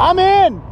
I'm in.